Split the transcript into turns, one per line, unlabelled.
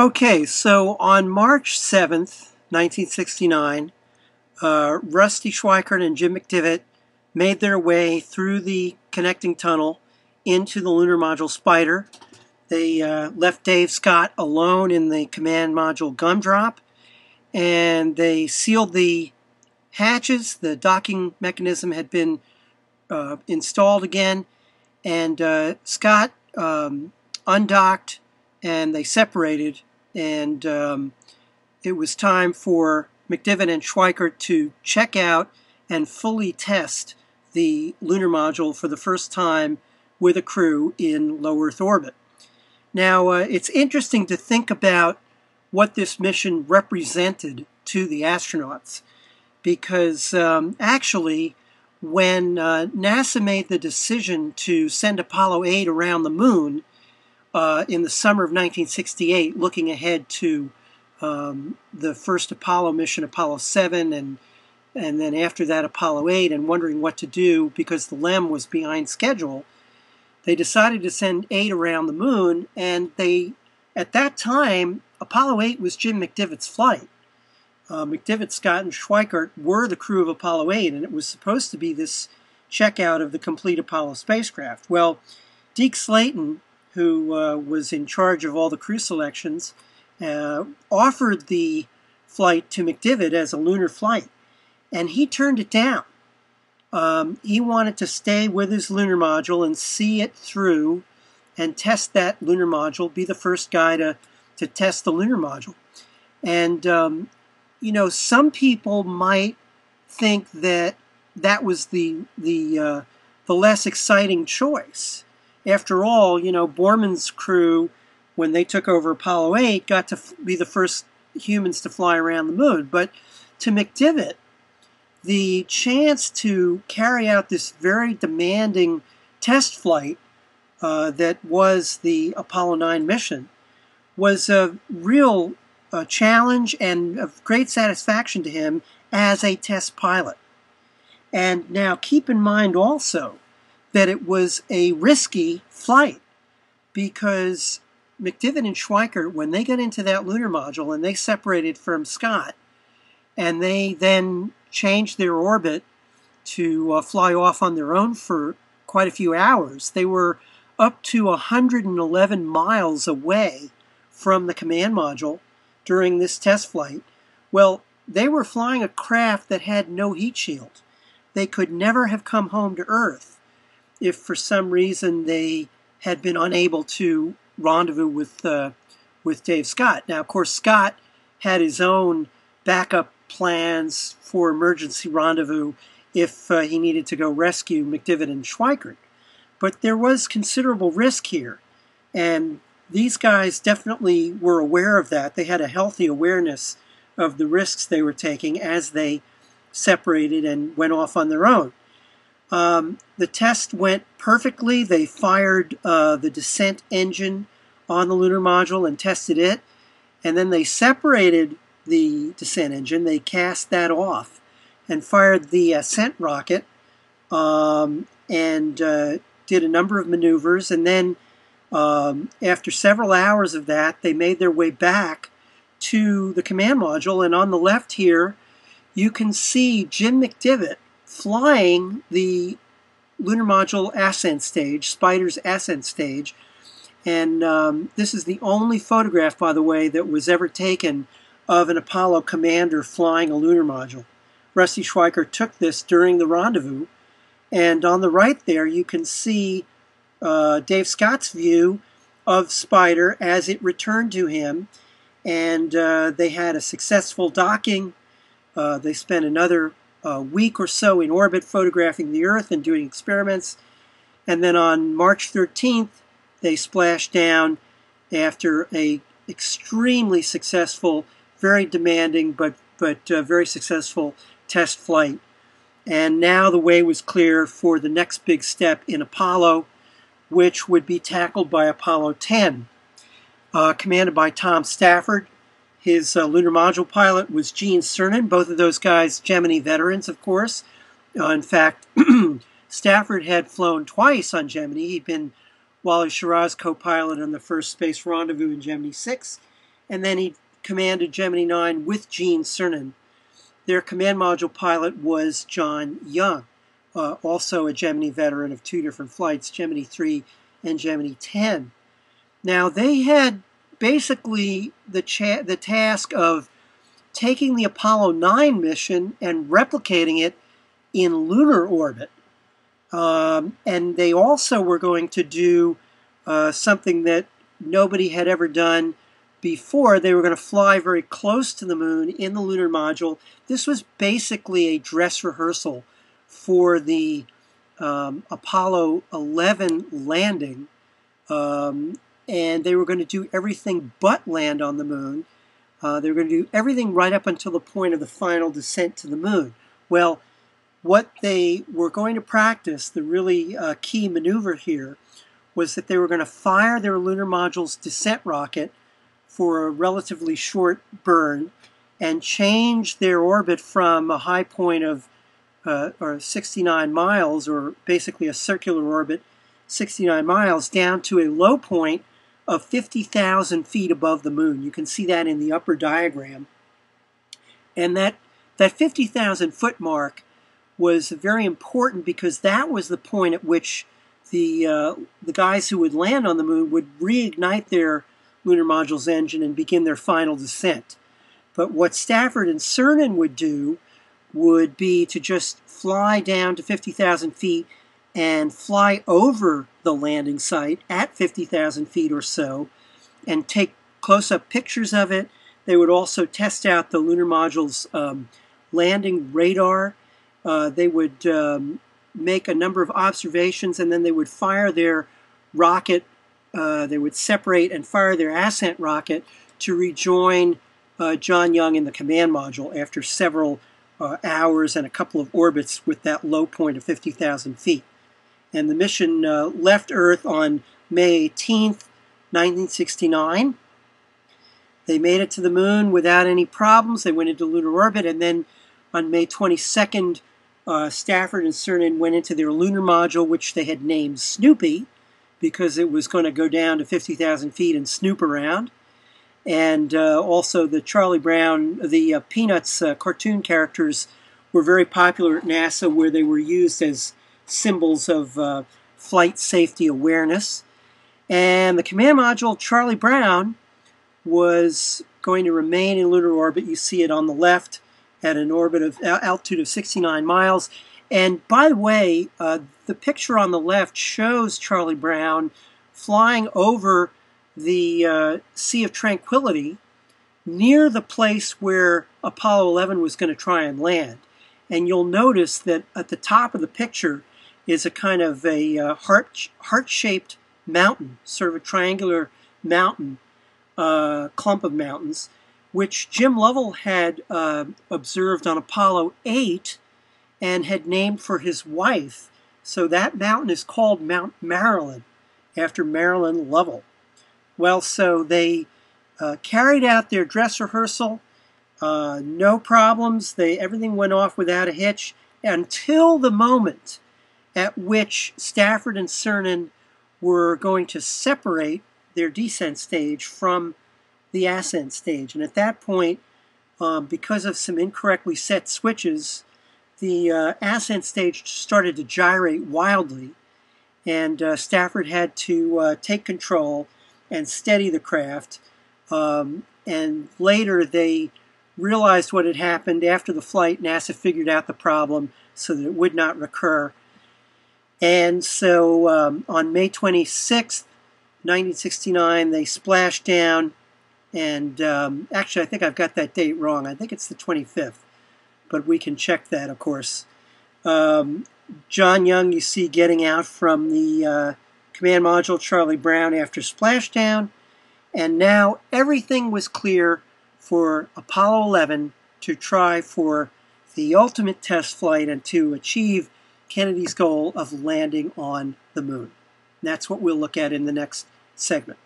Okay, so on March 7th, 1969, uh, Rusty Schweickart and Jim McDivitt made their way through the connecting tunnel into the lunar module Spider. They uh, left Dave Scott alone in the command module Gumdrop, and they sealed the hatches. The docking mechanism had been uh, installed again, and uh, Scott um, undocked and they separated, and um, it was time for McDivitt and Schweickart to check out and fully test the lunar module for the first time with a crew in low Earth orbit. Now, uh, it's interesting to think about what this mission represented to the astronauts because um, actually, when uh, NASA made the decision to send Apollo 8 around the moon uh, in the summer of 1968, looking ahead to um, the first Apollo mission, Apollo 7, and and then after that Apollo 8, and wondering what to do because the LEM was behind schedule, they decided to send 8 around the moon, and they, at that time, Apollo 8 was Jim McDivitt's flight. Uh, McDivitt, Scott, and Schweickart were the crew of Apollo 8, and it was supposed to be this checkout of the complete Apollo spacecraft. Well, Deke Slayton, who uh, was in charge of all the crew selections, uh, offered the flight to McDivitt as a lunar flight, and he turned it down. Um, he wanted to stay with his lunar module and see it through and test that lunar module, be the first guy to, to test the lunar module. And, um, you know, some people might think that that was the, the, uh, the less exciting choice. After all, you know, Borman's crew when they took over Apollo 8, got to be the first humans to fly around the moon. But to McDivitt, the chance to carry out this very demanding test flight uh, that was the Apollo 9 mission was a real uh, challenge and of great satisfaction to him as a test pilot. And now keep in mind also that it was a risky flight because McDivitt and Schweickart, when they got into that lunar module and they separated from Scott, and they then changed their orbit to uh, fly off on their own for quite a few hours, they were up to 111 miles away from the command module during this test flight. Well, they were flying a craft that had no heat shield. They could never have come home to Earth if for some reason they had been unable to rendezvous with uh, with Dave Scott. Now, of course, Scott had his own backup plans for emergency rendezvous if uh, he needed to go rescue McDivitt and Schweickart. But there was considerable risk here, and these guys definitely were aware of that. They had a healthy awareness of the risks they were taking as they separated and went off on their own. Um, the test went perfectly. They fired uh, the descent engine on the lunar module and tested it. And then they separated the descent engine. They cast that off and fired the ascent rocket um, and uh, did a number of maneuvers. And then, um, after several hours of that, they made their way back to the command module. And on the left here, you can see Jim McDivitt flying the lunar module ascent stage, Spider's ascent stage. And um, this is the only photograph, by the way, that was ever taken of an Apollo commander flying a lunar module. Rusty Schweickart took this during the rendezvous. And on the right there, you can see uh, Dave Scott's view of Spider as it returned to him. And uh, they had a successful docking. Uh, they spent another a week or so in orbit photographing the Earth and doing experiments. And then on March 13th, they splashed down after a extremely successful, very demanding, but, but uh, very successful test flight. And now the way was clear for the next big step in Apollo, which would be tackled by Apollo 10, uh, commanded by Tom Stafford, his uh, lunar module pilot was Gene Cernan, both of those guys Gemini veterans, of course. Uh, in fact, Stafford had flown twice on Gemini. He'd been Wally Schirra's co pilot on the first space rendezvous in Gemini 6, and then he commanded Gemini 9 with Gene Cernan. Their command module pilot was John Young, uh, also a Gemini veteran of two different flights, Gemini 3 and Gemini 10. Now, they had basically the, cha- the task of taking the Apollo 9 mission and replicating it in lunar orbit. Um, and they also were going to do uh, something that nobody had ever done before. They were going to fly very close to the moon in the lunar module. This was basically a dress rehearsal for the um, Apollo 11 landing. Um, and they were going to do everything but land on the moon. Uh, they were going to do everything right up until the point of the final descent to the moon. Well, what they were going to practice, the really uh, key maneuver here, was that they were going to fire their lunar module's descent rocket for a relatively short burn and change their orbit from a high point of uh, or 69 miles, or basically a circular orbit, 69 miles, down to a low point of 50,000 feet above the moon. You can see that in the upper diagram. And that, that 50,000 foot mark was very important because that was the point at which the, uh, the guys who would land on the moon would reignite their lunar module's engine and begin their final descent. But what Stafford and Cernan would do would be to just fly down to 50,000 feet and fly over the landing site at 50,000 feet or so and take close up pictures of it. They would also test out the lunar module's um, landing radar uh, they would um, make a number of observations and then they would fire their rocket. Uh, they would separate and fire their ascent rocket to rejoin uh, John Young in the command module after several uh, hours and a couple of orbits with that low point of 50,000 feet. And the mission uh, left Earth on May 18th, 1969. They made it to the moon without any problems. They went into lunar orbit, and then on May 22nd, uh, Stafford and Cernan went into their lunar module, which they had named Snoopy, because it was going to go down to 50,000 feet and snoop around. And uh, also the Charlie Brown, the uh, Peanuts uh, cartoon characters were very popular at NASA, where they were used as symbols of uh, flight safety awareness. And the command module, Charlie Brown, was going to remain in lunar orbit. You see it on the left at an orbit of altitude of 69 miles. And by the way, uh, the picture on the left shows Charlie Brown flying over the uh, Sea of Tranquility near the place where Apollo 11 was going to try and land. And you'll notice that at the top of the picture is a kind of a uh, heart heart-shaped mountain, sort of a triangular mountain, uh, clump of mountains which Jim Lovell had uh, observed on Apollo 8 and had named for his wife. So that mountain is called Mount Marilyn, after Marilyn Lovell. Well, so they uh, carried out their dress rehearsal, uh, no problems. They everything went off without a hitch until the moment at which Stafford and Cernan were going to separate their descent stage from the ascent stage. And at that point, um, because of some incorrectly set switches, the uh, ascent stage started to gyrate wildly, and uh, Stafford had to uh, take control and steady the craft. Um, and later they realized what had happened after the flight. NASA figured out the problem so that it would not recur. And so um, on May 26th, 1969, they splashed down and um, actually, I think I've got that date wrong. I think it's the 25th, but we can check that, of course. Um, John Young, you see getting out from the uh, command module Charlie Brown after splashdown, and now everything was clear for Apollo 11 to try for the ultimate test flight and to achieve Kennedy's goal of landing on the moon. And that's what we'll look at in the next segment.